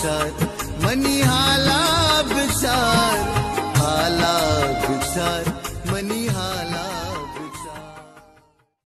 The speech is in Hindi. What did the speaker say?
विचार मनी हाला विचार हाला विचार मनी हाला